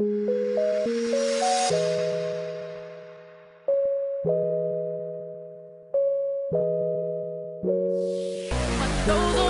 どうぞ。